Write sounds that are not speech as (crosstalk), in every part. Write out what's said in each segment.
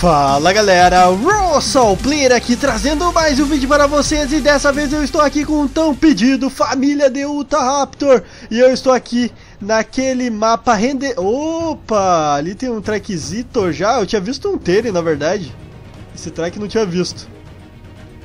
Fala galera, Russell Player aqui trazendo mais um vídeo para vocês e dessa vez eu estou aqui com um tão pedido família de Ultra Raptor e eu estou aqui naquele mapa render... Opa, ali tem um trackzito já, eu tinha visto um Tere na verdade, esse track não tinha visto.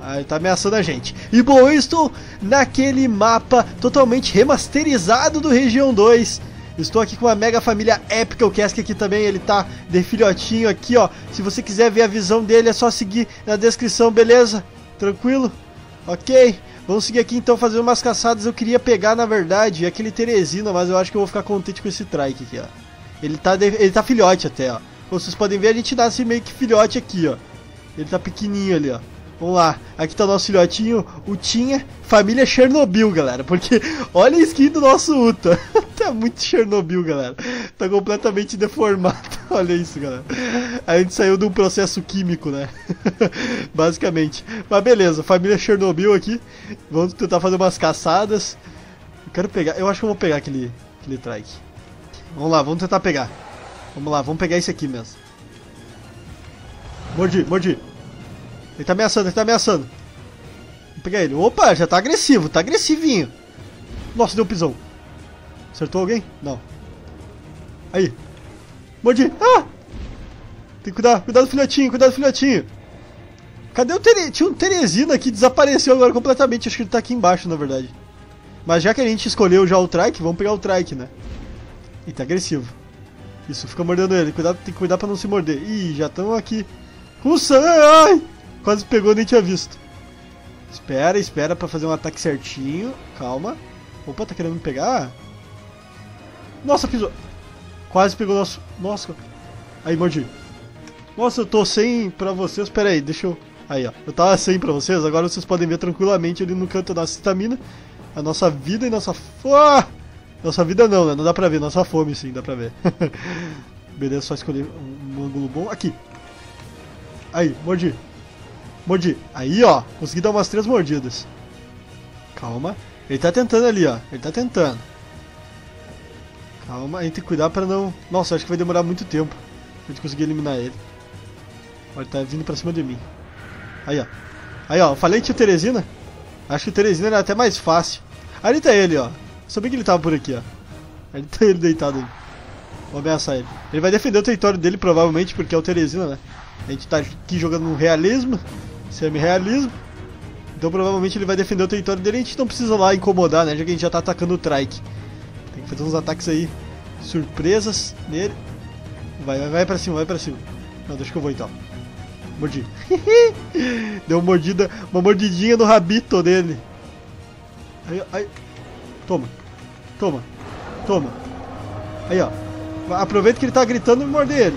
Ah, ele tá ameaçando a gente. E bom, eu estou naquele mapa totalmente remasterizado do Região 2 Estou aqui com uma mega família épica, o Kesk aqui também, ele tá de filhotinho aqui, ó. Se você quiser ver a visão dele, é só seguir na descrição, beleza? Tranquilo? Ok? Vamos seguir aqui então fazer umas caçadas. Eu queria pegar, na verdade, aquele Teresina, mas eu acho que eu vou ficar contente com esse trike aqui, ó. Ele tá, de... ele tá filhote até, ó. Vocês podem ver, a gente nasce meio que filhote aqui, ó. Ele tá pequenininho ali, ó. Vamos lá, aqui tá o nosso filhotinho, o Tinha, família Chernobyl, galera, porque olha a skin do nosso Uta, (laughs) tá (laughs) muito Chernobyl, galera, tá completamente deformado, (laughs) olha isso, galera, a gente saiu de um processo químico, né, (laughs) basicamente, mas beleza, família Chernobyl aqui, vamos tentar fazer umas caçadas, eu quero pegar, eu acho que eu vou pegar aquele, aquele trike, vamos lá, vamos tentar pegar, vamos lá, vamos pegar esse aqui mesmo, mordi, mordi, ele tá ameaçando, ele tá ameaçando. Vou pegar ele. Opa, já tá agressivo, tá agressivinho. Nossa, deu um pisão. Acertou alguém? Não. Aí. Mordi. Ah! Tem que cuidar, cuidado filhotinho, cuidado filhotinho. Cadê o Tere... Tinha um Teresina que desapareceu agora completamente. Acho que ele tá aqui embaixo, na verdade. Mas já que a gente escolheu já o trike, vamos pegar o trike, né? E tá agressivo. Isso, fica mordendo ele. Cuidado, tem que cuidar pra não se morder. Ih, já estão aqui. Com sangue, ai! Quase pegou, nem tinha visto. Espera, espera pra fazer um ataque certinho. Calma. Opa, tá querendo me pegar? Nossa, pisou. Quase pegou nosso... Nossa. Aí, mordi. Nossa, eu tô sem pra vocês. Pera aí, deixa eu... Aí, ó. Eu tava sem pra vocês. Agora vocês podem ver tranquilamente ali no canto da estamina. A nossa vida e nossa... Ah! Nossa vida não, né? Não dá pra ver. Nossa fome, sim, dá pra ver. (laughs) Beleza, só escolher um ângulo bom. Aqui. Aí, mordi. Mordi. Aí, ó. Consegui dar umas três mordidas. Calma. Ele tá tentando ali, ó. Ele tá tentando. Calma. A gente tem que cuidar pra não... Nossa, acho que vai demorar muito tempo. Pra gente conseguir eliminar ele. Olha, ele tá vindo pra cima de mim. Aí, ó. Aí, ó. Falei que tinha Teresina. Acho que o Teresina era até mais fácil. Ali tá ele, ó. Sabia que ele tava por aqui, ó. Ali tá ele deitado aí. Vou ameaçar ele. Ele vai defender o território dele, provavelmente, porque é o Teresina, né? A gente tá aqui jogando no realismo semi-realismo. Então provavelmente ele vai defender o território dele a gente não precisa lá incomodar, né? Já que a gente já tá atacando o Trike. Fazer uns ataques aí, surpresas nele. Vai, vai, vai pra cima, vai pra cima. Não, deixa que eu vou então. Mordi. (laughs) Deu uma mordida, uma mordidinha no rabito dele. Aí, aí. Toma. Toma. Toma. Aí, ó. Aproveita que ele tá gritando e morde ele.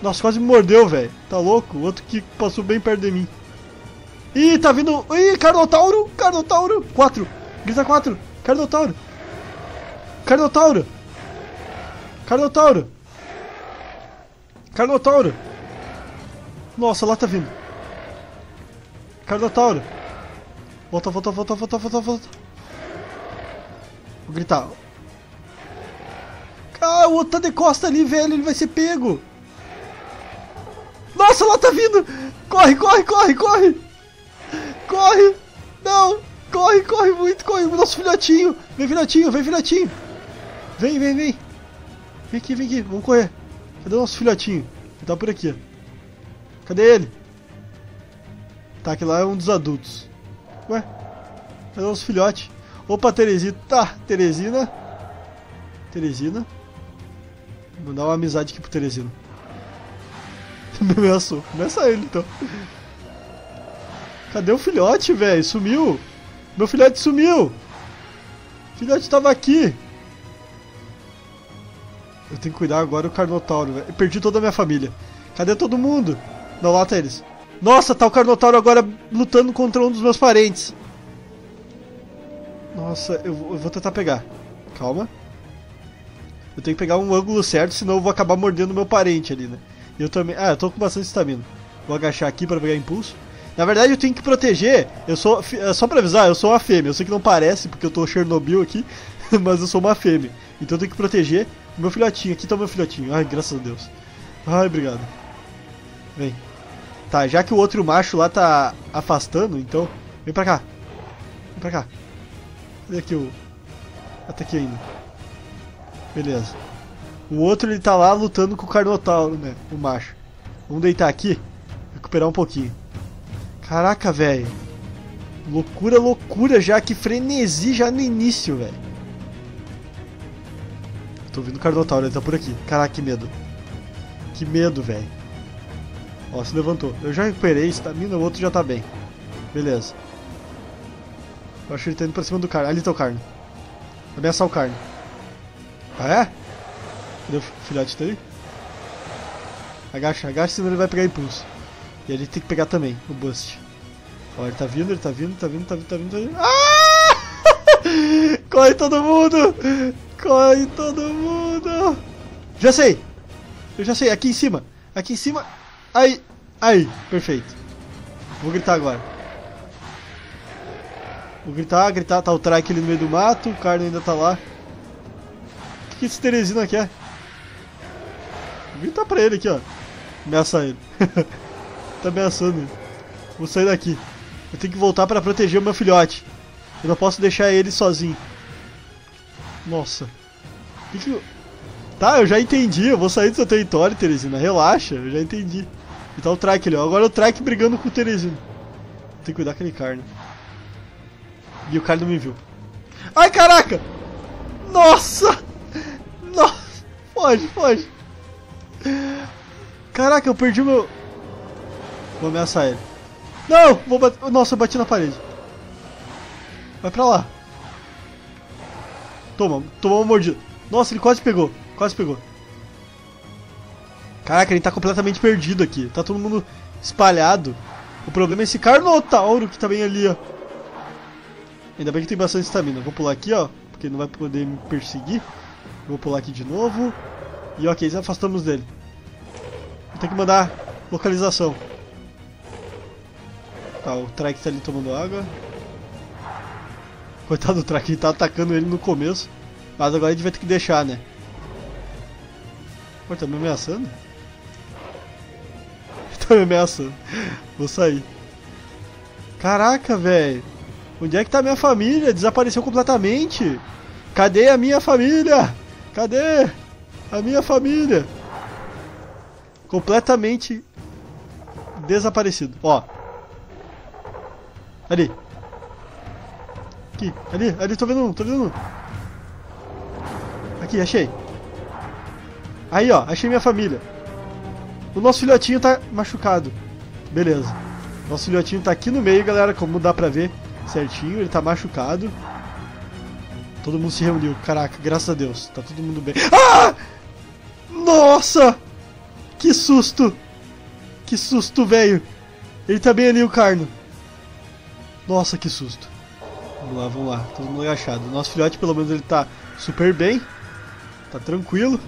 Nossa, quase me mordeu, velho. Tá louco? O outro que passou bem perto de mim. Ih, tá vindo. Ih, Carnotauro! Carnotauro! Quatro! Grita quatro! Carnotauro! Carnotauro! Carnotauro! Carnotauro! Nossa, lá tá vindo. Carnotauro! Volta, volta, volta, volta, volta, volta. Vou gritar. Ah, o outro tá de costa ali, velho. Ele vai ser pego. Nossa, lá tá vindo! Corre, corre, corre, corre! Corre! Não! Corre, corre muito, corre! Nosso filhotinho! Vem, filhotinho, vem, filhotinho! Vem, vem, vem! Vem aqui, vem aqui, vamos correr! Cadê o nosso filhotinho? Ele tá por aqui. Cadê ele? Tá, aquele lá é um dos adultos. Ué? Cadê o nosso filhote? Opa, Teresina! Tá, Teresina. Teresina. Vou mandar uma amizade aqui pro Teresina. (laughs) Me ameaçou. Começa ele então. Cadê o filhote, velho? Sumiu. Meu filhote sumiu. O filhote tava aqui. Tenho que cuidar agora do Carnotauro, velho. Perdi toda a minha família. Cadê todo mundo? Não, lá tá eles. Nossa, tá o Carnotauro agora lutando contra um dos meus parentes. Nossa, eu, eu vou tentar pegar. Calma. Eu tenho que pegar um ângulo certo, senão eu vou acabar mordendo meu parente ali, né? Eu também. Ah, eu tô com bastante estamina. Vou agachar aqui para pegar impulso. Na verdade, eu tenho que proteger. Eu sou. É só pra avisar, eu sou uma fêmea. Eu sei que não parece, porque eu tô Chernobyl aqui. (laughs) mas eu sou uma fêmea. Então eu tenho que proteger meu filhotinho. Aqui tá meu filhotinho. Ai, graças a Deus. Ai, obrigado. Vem. Tá, já que o outro macho lá tá afastando, então... Vem pra cá. Vem pra cá. Cadê aqui o... Até aqui ainda. Beleza. O outro ele tá lá lutando com o Carnotauro, né? O macho. Vamos deitar aqui. Recuperar um pouquinho. Caraca, velho. Loucura, loucura já. Que frenesi já no início, velho. Tô ouvindo o Carnotauro, ele tá por aqui. Caraca, que medo. Que medo, velho. Ó, se levantou. Eu já recuperei estamina, o outro já tá bem. Beleza. Eu acho que ele tá indo pra cima do carne. Ali tá o carne. Ameaçar o carne. Ah, é? Cadê o filhote dele? Agacha, agacha, senão ele vai pegar impulso. E ele tem que pegar também, o bust. Ó, ele tá vindo, ele tá vindo, tá vindo, tá vindo, tá vindo, tá vindo. Ah! (laughs) Corre todo mundo! Corre todo mundo! Já sei! Eu já sei, aqui em cima! Aqui em cima! Aí! Aí! Perfeito! Vou gritar agora. Vou gritar, gritar, tá o trike ali no meio do mato, o carne ainda tá lá. O que esse Teresina quer? Vou gritar pra ele aqui, ó. Ameaçar ele. (laughs) tá ameaçando ele. Vou sair daqui. Eu tenho que voltar para proteger o meu filhote. Eu não posso deixar ele sozinho. Nossa. Que que eu... Tá, eu já entendi. Eu vou sair do seu território, Teresina. Relaxa, eu já entendi. E tá o Trike ali, ó. Agora o Trike brigando com o Teresina. Tem que cuidar aquele carne. E o cara não me viu. Ai, caraca! Nossa! Nossa! Foge, foge! Caraca, eu perdi o meu... Vou ameaçar ele. Não! Vou bater... Nossa, eu bati na parede. Vai pra lá. Toma, tomou uma mordida. Nossa, ele quase pegou. Quase pegou. Caraca, ele tá completamente perdido aqui. Tá todo mundo espalhado. O problema é esse Carnotauro que tá bem ali, ó. Ainda bem que tem bastante estamina. Vou pular aqui, ó. Porque não vai poder me perseguir. Vou pular aqui de novo. E ok, já afastamos dele. Vou ter que mandar localização. Tá, o Trike tá ali tomando água. Coitado do ele tá atacando ele no começo. Mas agora a gente vai ter que deixar, né? Pô, tá me ameaçando? (laughs) tá me ameaçando. Vou sair. Caraca, velho. Onde é que tá minha família? Desapareceu completamente. Cadê a minha família? Cadê a minha família? Completamente desaparecido. Ó. Ali. Aqui, ali, ali, tô vendo um, tô vendo um. Aqui, achei. Aí, ó, achei minha família. O nosso filhotinho tá machucado. Beleza. Nosso filhotinho tá aqui no meio, galera, como dá pra ver certinho, ele tá machucado. Todo mundo se reuniu. Caraca, graças a Deus. Tá todo mundo bem. Ah! Nossa! Que susto! Que susto, velho! Ele tá bem ali, o Carno. Nossa, que susto. Vamos lá, vamos lá. Todo mundo agachado. Nosso filhote, pelo menos, ele tá super bem. Tá tranquilo.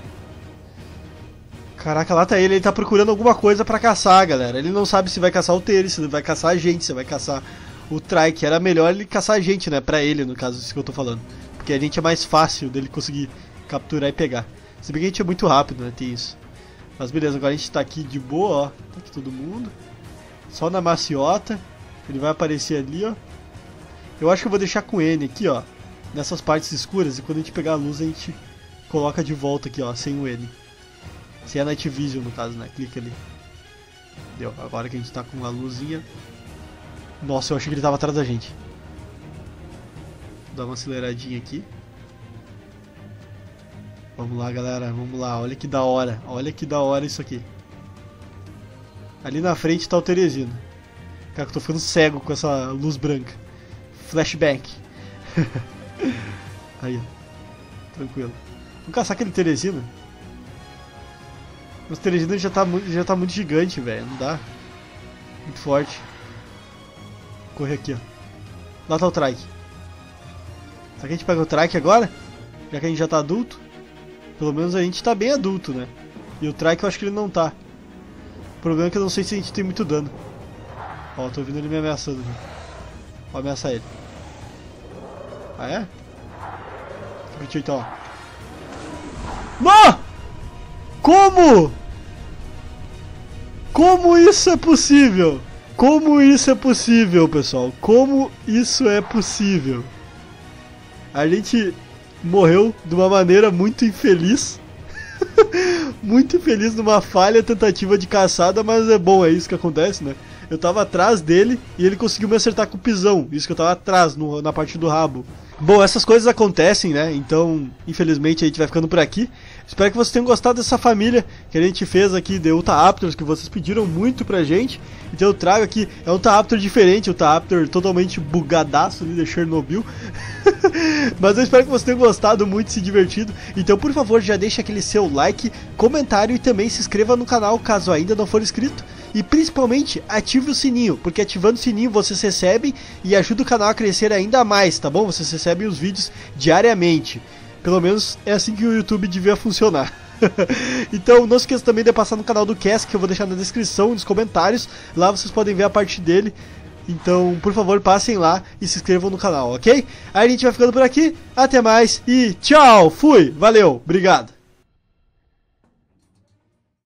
Caraca, lá tá ele. Ele tá procurando alguma coisa pra caçar, galera. Ele não sabe se vai caçar o Teres, se vai caçar a gente, se vai caçar o Trike. Era melhor ele caçar a gente, né? Pra ele, no caso, isso que eu tô falando. Porque a gente é mais fácil dele conseguir capturar e pegar. Se bem que a gente é muito rápido, né? Tem isso. Mas beleza, agora a gente tá aqui de boa, ó. Tá aqui todo mundo. Só na maciota. Ele vai aparecer ali, ó. Eu acho que eu vou deixar com N aqui, ó. Nessas partes escuras. E quando a gente pegar a luz, a gente coloca de volta aqui, ó. Sem o N. Sem a Night Vision, no caso, né? Clica ali. Deu. Agora que a gente tá com a luzinha. Nossa, eu achei que ele tava atrás da gente. Vou dar uma aceleradinha aqui. Vamos lá, galera. Vamos lá. Olha que da hora. Olha que da hora isso aqui. Ali na frente tá o Teresino. Cara, eu tô ficando cego com essa luz branca. Flashback. (laughs) Aí, ó. Tranquilo. Vamos caçar aquele Teresino. Mas o Teresino já tá, muito, já tá muito gigante, velho. Não dá. Muito forte. Vou correr aqui, ó. Lá tá o Trike. Será que a gente pega o Trike agora? Já que a gente já tá adulto? Pelo menos a gente tá bem adulto, né? E o Trike eu acho que ele não tá. O problema é que eu não sei se a gente tem muito dano. Ó, tô ouvindo ele me ameaçando. Vou ameaçar ele. Ah, é? Curtiu então, ó. Não! Como? Como isso é possível? Como isso é possível, pessoal? Como isso é possível? A gente morreu de uma maneira muito infeliz. (laughs) muito infeliz numa falha tentativa de caçada, mas é bom, é isso que acontece, né? Eu tava atrás dele e ele conseguiu me acertar com o pisão. Isso que eu tava atrás, no, na parte do rabo. Bom, essas coisas acontecem, né? Então, infelizmente, a gente vai ficando por aqui. Espero que vocês tenham gostado dessa família que a gente fez aqui de Utaptors, que vocês pediram muito pra gente. Então eu trago aqui, é um Utaptor diferente, um Utaptor totalmente bugadaço ali de Chernobyl. (laughs) Mas eu espero que vocês tenham gostado muito, se divertido. Então, por favor, já deixa aquele seu like, comentário e também se inscreva no canal caso ainda não for inscrito. E principalmente, ative o sininho, porque ativando o sininho vocês recebem e ajuda o canal a crescer ainda mais, tá bom? Vocês recebem os vídeos diariamente. Pelo menos é assim que o YouTube devia funcionar. (laughs) então não se esqueça também de passar no canal do Cast, que eu vou deixar na descrição, nos comentários. Lá vocês podem ver a parte dele. Então, por favor, passem lá e se inscrevam no canal, ok? Aí a gente vai ficando por aqui. Até mais e tchau! Fui! Valeu! Obrigado!